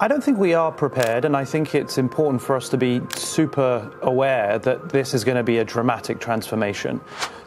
I don't think we are prepared, and I think it's important for us to be super aware that this is going to be a dramatic transformation.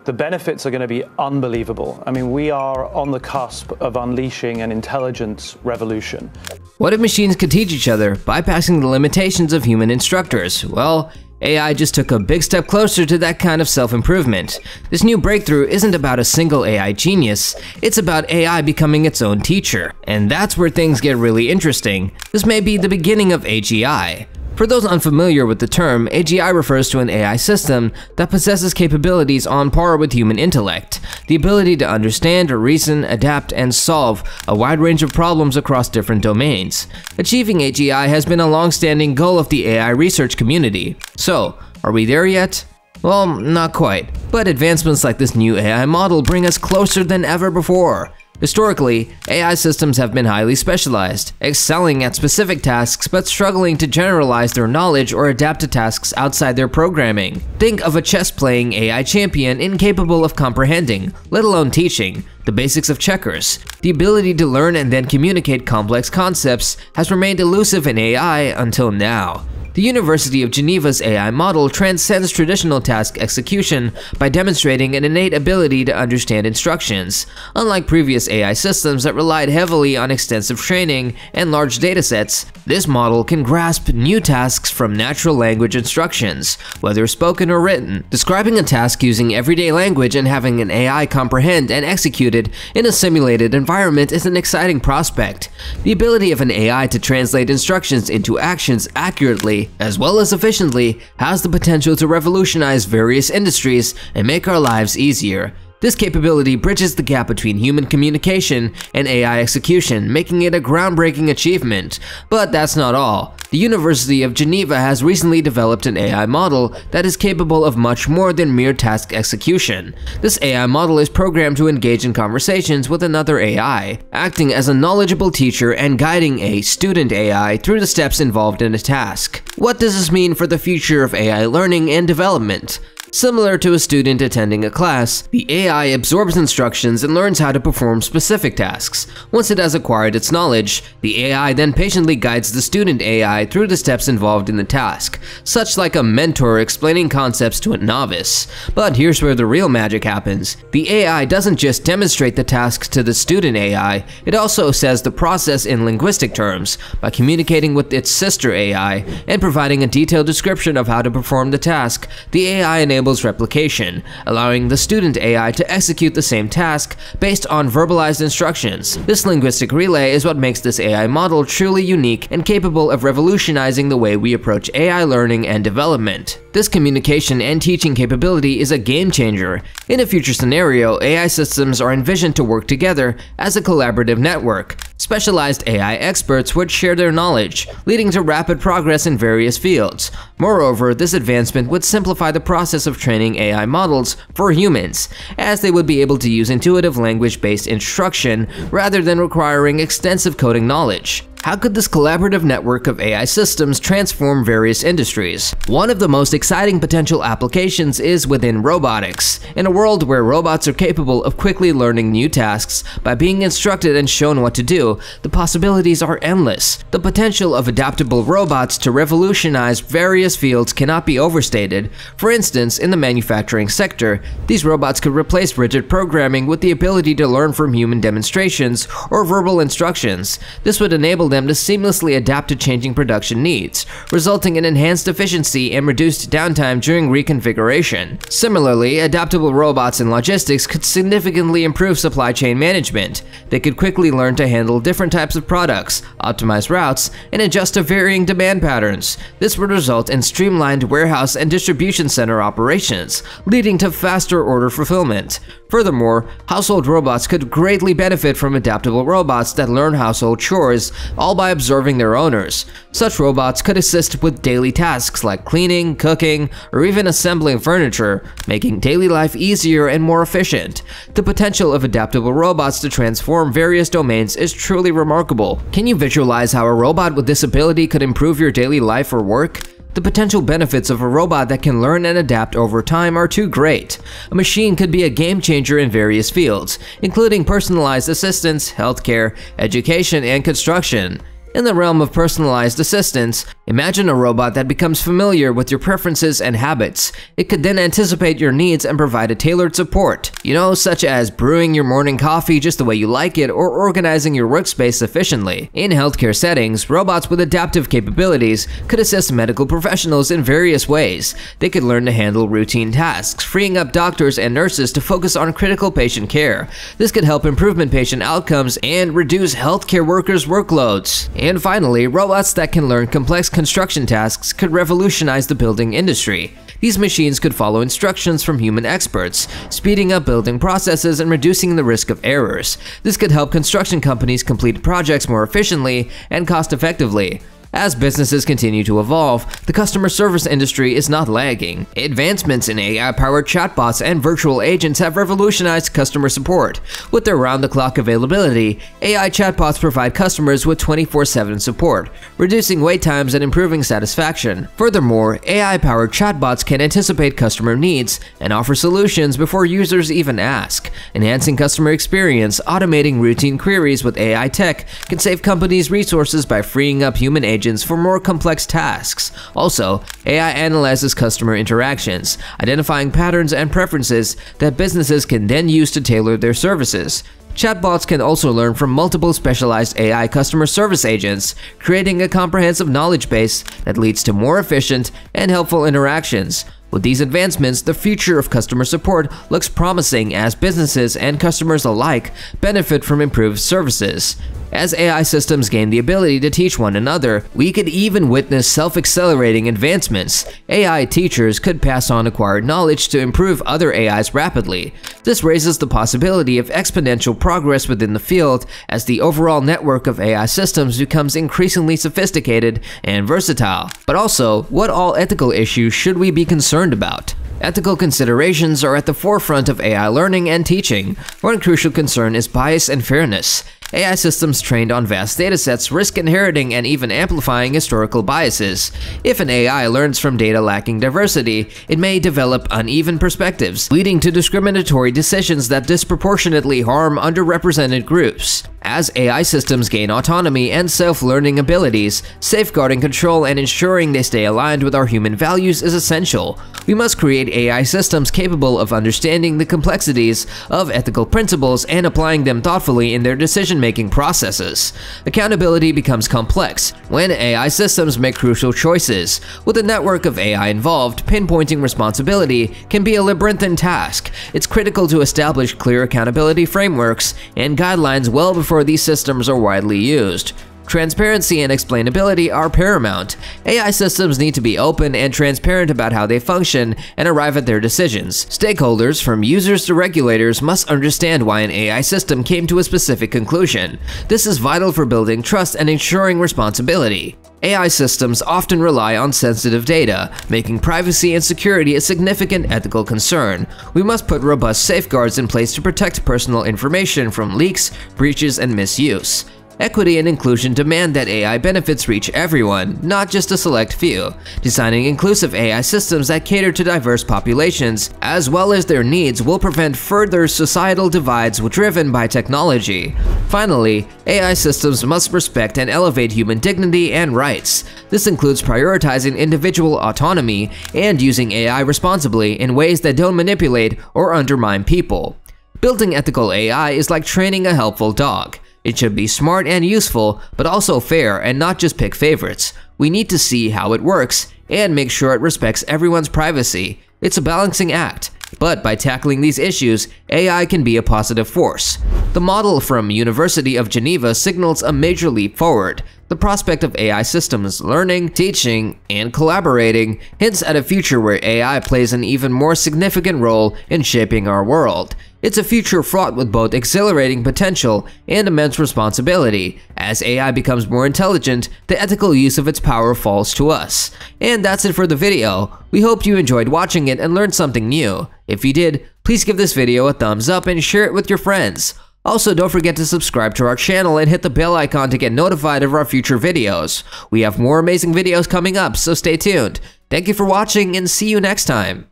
The benefits are going to be unbelievable. I mean, we are on the cusp of unleashing an intelligence revolution. What if machines could teach each other, bypassing the limitations of human instructors? Well, AI just took a big step closer to that kind of self-improvement. This new breakthrough isn't about a single AI genius, it's about AI becoming its own teacher. And that's where things get really interesting. This may be the beginning of AGI. For those unfamiliar with the term, AGI refers to an AI system that possesses capabilities on par with human intellect, the ability to understand, reason, adapt, and solve a wide range of problems across different domains. Achieving AGI has been a long-standing goal of the AI research community. So, are we there yet? Well, not quite, but advancements like this new AI model bring us closer than ever before. Historically, AI systems have been highly specialized, excelling at specific tasks but struggling to generalize their knowledge or adapt to tasks outside their programming. Think of a chess-playing AI champion incapable of comprehending, let alone teaching, the basics of checkers. The ability to learn and then communicate complex concepts has remained elusive in AI until now. The University of Geneva's AI model transcends traditional task execution by demonstrating an innate ability to understand instructions. Unlike previous AI systems that relied heavily on extensive training and large datasets, this model can grasp new tasks from natural language instructions, whether spoken or written. Describing a task using everyday language and having an AI comprehend and execute it in a simulated environment is an exciting prospect. The ability of an AI to translate instructions into actions accurately as well as efficiently, has the potential to revolutionize various industries and make our lives easier. This capability bridges the gap between human communication and AI execution, making it a groundbreaking achievement. But that's not all. The University of Geneva has recently developed an AI model that is capable of much more than mere task execution. This AI model is programmed to engage in conversations with another AI, acting as a knowledgeable teacher and guiding a student AI through the steps involved in a task. What does this mean for the future of AI learning and development? Similar to a student attending a class, the AI absorbs instructions and learns how to perform specific tasks. Once it has acquired its knowledge, the AI then patiently guides the student AI through the steps involved in the task, such like a mentor explaining concepts to a novice. But here's where the real magic happens. The AI doesn't just demonstrate the tasks to the student AI, it also says the process in linguistic terms by communicating with its sister AI and providing a detailed description of how to perform the task. The AI enables enables replication, allowing the student AI to execute the same task based on verbalized instructions. This linguistic relay is what makes this AI model truly unique and capable of revolutionizing the way we approach AI learning and development. This communication and teaching capability is a game changer. In a future scenario, AI systems are envisioned to work together as a collaborative network, Specialized AI experts would share their knowledge, leading to rapid progress in various fields. Moreover, this advancement would simplify the process of training AI models for humans, as they would be able to use intuitive language-based instruction rather than requiring extensive coding knowledge. How could this collaborative network of AI systems transform various industries? One of the most exciting potential applications is within robotics. In a world where robots are capable of quickly learning new tasks by being instructed and shown what to do, the possibilities are endless. The potential of adaptable robots to revolutionize various fields cannot be overstated. For instance, in the manufacturing sector, these robots could replace rigid programming with the ability to learn from human demonstrations or verbal instructions. This would enable them to seamlessly adapt to changing production needs, resulting in enhanced efficiency and reduced downtime during reconfiguration. Similarly, adaptable robots in logistics could significantly improve supply chain management. They could quickly learn to handle different types of products, optimize routes, and adjust to varying demand patterns. This would result in streamlined warehouse and distribution center operations, leading to faster order fulfillment. Furthermore, household robots could greatly benefit from adaptable robots that learn household chores, all by observing their owners. Such robots could assist with daily tasks like cleaning, cooking, or even assembling furniture, making daily life easier and more efficient. The potential of adaptable robots to transform various domains is truly remarkable. Can you visualize how a robot with this ability could improve your daily life or work? The potential benefits of a robot that can learn and adapt over time are too great. A machine could be a game changer in various fields, including personalized assistance, healthcare, education, and construction. In the realm of personalized assistance, imagine a robot that becomes familiar with your preferences and habits. It could then anticipate your needs and provide a tailored support, you know, such as brewing your morning coffee just the way you like it or organizing your workspace efficiently. In healthcare settings, robots with adaptive capabilities could assist medical professionals in various ways. They could learn to handle routine tasks, freeing up doctors and nurses to focus on critical patient care. This could help improve patient outcomes and reduce healthcare workers' workloads. And finally, robots that can learn complex construction tasks could revolutionize the building industry. These machines could follow instructions from human experts, speeding up building processes and reducing the risk of errors. This could help construction companies complete projects more efficiently and cost effectively. As businesses continue to evolve, the customer service industry is not lagging. Advancements in AI-powered chatbots and virtual agents have revolutionized customer support. With their round-the-clock availability, AI chatbots provide customers with 24-7 support, reducing wait times and improving satisfaction. Furthermore, AI-powered chatbots can anticipate customer needs and offer solutions before users even ask. Enhancing customer experience, automating routine queries with AI tech can save companies resources by freeing up human agents agents for more complex tasks. Also, AI analyzes customer interactions, identifying patterns and preferences that businesses can then use to tailor their services. Chatbots can also learn from multiple specialized AI customer service agents, creating a comprehensive knowledge base that leads to more efficient and helpful interactions. With these advancements, the future of customer support looks promising as businesses and customers alike benefit from improved services. As AI systems gain the ability to teach one another, we could even witness self-accelerating advancements. AI teachers could pass on acquired knowledge to improve other AIs rapidly. This raises the possibility of exponential progress within the field as the overall network of AI systems becomes increasingly sophisticated and versatile. But also, what all ethical issues should we be concerned about? Ethical considerations are at the forefront of AI learning and teaching. One crucial concern is bias and fairness. AI systems trained on vast datasets risk inheriting and even amplifying historical biases. If an AI learns from data lacking diversity, it may develop uneven perspectives, leading to discriminatory decisions that disproportionately harm underrepresented groups. As AI systems gain autonomy and self-learning abilities, safeguarding control and ensuring they stay aligned with our human values is essential. We must create AI systems capable of understanding the complexities of ethical principles and applying them thoughtfully in their decision-making processes. Accountability becomes complex when AI systems make crucial choices. With a network of AI involved, pinpointing responsibility can be a labyrinthine task. It's critical to establish clear accountability frameworks and guidelines well before before these systems are widely used. Transparency and explainability are paramount. AI systems need to be open and transparent about how they function and arrive at their decisions. Stakeholders, from users to regulators, must understand why an AI system came to a specific conclusion. This is vital for building trust and ensuring responsibility. AI systems often rely on sensitive data, making privacy and security a significant ethical concern. We must put robust safeguards in place to protect personal information from leaks, breaches, and misuse. Equity and inclusion demand that AI benefits reach everyone, not just a select few. Designing inclusive AI systems that cater to diverse populations, as well as their needs, will prevent further societal divides driven by technology. Finally, AI systems must respect and elevate human dignity and rights. This includes prioritizing individual autonomy and using AI responsibly in ways that don't manipulate or undermine people. Building ethical AI is like training a helpful dog. It should be smart and useful, but also fair and not just pick favorites. We need to see how it works and make sure it respects everyone's privacy. It's a balancing act. But by tackling these issues, AI can be a positive force. The model from University of Geneva signals a major leap forward. The prospect of AI systems learning, teaching, and collaborating hints at a future where AI plays an even more significant role in shaping our world. It's a future fraught with both exhilarating potential and immense responsibility. As AI becomes more intelligent, the ethical use of its power falls to us. And that's it for the video. We hope you enjoyed watching it and learned something new. If you did, please give this video a thumbs up and share it with your friends. Also, don't forget to subscribe to our channel and hit the bell icon to get notified of our future videos. We have more amazing videos coming up, so stay tuned. Thank you for watching and see you next time.